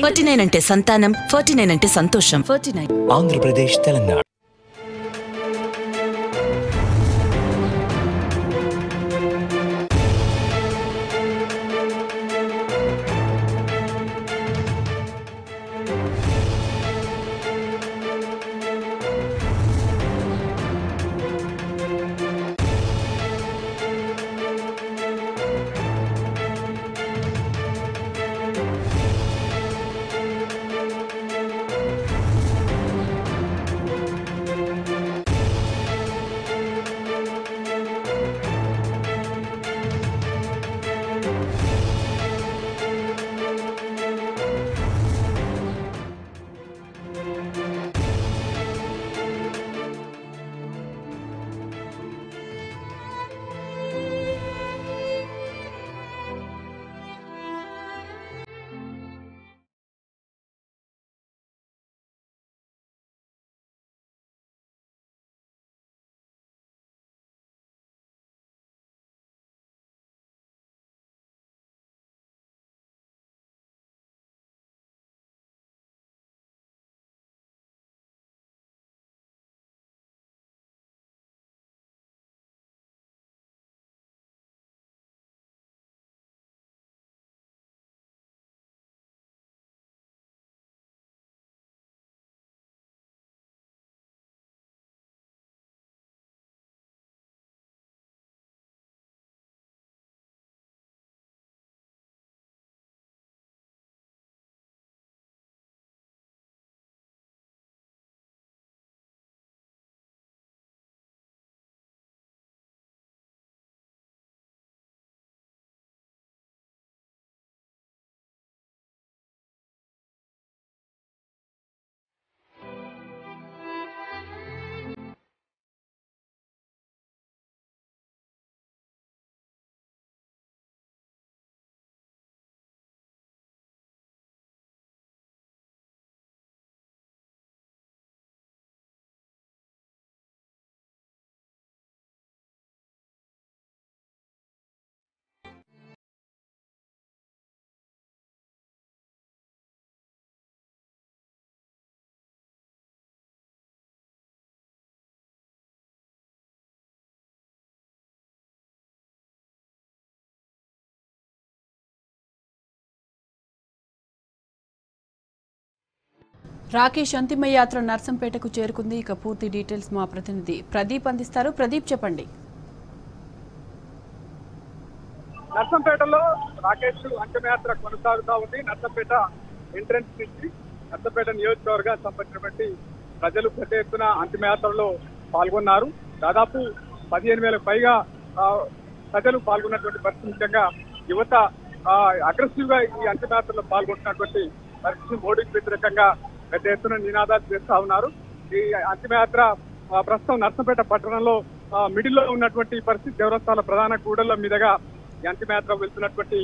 Forty nine అంటే సంతానం forty nine అంటే సంతోషం. Forty nine. ఆంధ్రప్రదేశ్ తెలంగాణ. రాకేష్ అంతిమ యాత్ర నర్సంపేటకు చేరుకుంది. ఇక పూర్తి డీటెయిల్స్ మా ప్రతినిధి ప్రదీప్ అందిస్తారు. ప్రదీప్ చెప్పండి. నర్సంపేటలో రాకేష్ అంతిమయాత్ర కొనసాగుతా ఉంది. నర్సంపేట ఎంట్రన్స్ నుంచి నర్సంపేట నియోజకవర్గం సంబంధించినటువంటి ప్రజలు పెద్ద ఎత్తున అంతిమయాత్రలో పాల్గొన్నారు. దాదాపు పదిహేను వేలకు పైగా ప్రజలు పాల్గొన్నటువంటి పరిస్థితి ముఖ్యంగా యువత అగ్రెసివ్గా ఈ అంతిమయాత్రలో పాల్గొంటున్నటువంటి పరిస్థితి మోడీకి వ్యతిరేకంగా పెద్ద ఎత్తున నినాదాలు చేస్తా ఉన్నారు. ఈ అంతిమయాత్ర ప్రస్తుతం నర్సంపేట పట్టణంలో మిడిల్లో ఉన్నటువంటి పరిస్థితి దేవరస్థాల ప్రధాన కూడళ్ళ మీదుగా ఈ అంతిమయాత్ర వెళ్తున్నటువంటి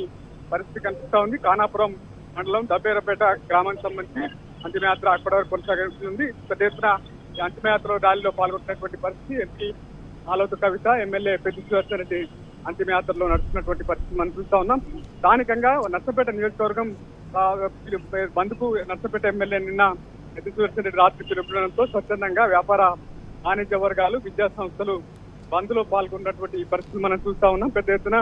పరిస్థితి కనిపిస్తా ఉంది. కానాపురం మండలం దబ్బేరపేట గ్రామానికి సంబంధించి అంతిమయాత్ర అక్కడి వరకు కొనసాగుతుంది. పెద్ద ఎత్తున ఈ అంతిమయాత్ర ర్యాలీలో పాల్గొంటున్నటువంటి పరిస్థితి ఎంపీ ఆలోత కవిత ఎమ్మెల్యే పెద్ద రెడ్డి అంతిమయాత్రలో నడుస్తున్నటువంటి పరిస్థితి మనం చూస్తా ఉన్నాం. స్థానికంగా నర్సపేట నియోజకవర్గం బందుకు నర్సపేట ఎమ్మెల్యే నిన్న పెద్ద రెడ్డి రాత్రి పిలుపుడంతో స్వచ్ఛందంగా వ్యాపార వాణిజ్య వర్గాలు విద్యా సంస్థలు బంద్లో పాల్గొన్నటువంటి పరిస్థితి మనం చూస్తా ఉన్నాం. పెద్ద ఎత్తున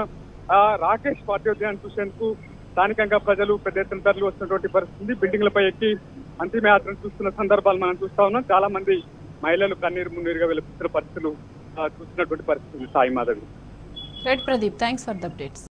రాకేష్ పార్టీోద్యాన్ని చూసేందుకు స్థానికంగా ప్రజలు పెద్ద ఎత్తున తరలి వస్తున్నటువంటి పరిస్థితి. బిల్డింగ్లపై ఎక్కి అంతిమయాత్రను చూస్తున్న సందర్భాలు మనం చూస్తా ఉన్నాం. చాలా మంది మహిళలు కన్నీరు మున్నీరుగా వెలిపిస్తున్న పరిస్థితులు చూస్తున్నటువంటి పరిస్థితి Sai Madhavi. Right Pradeep. Thanks for the updates.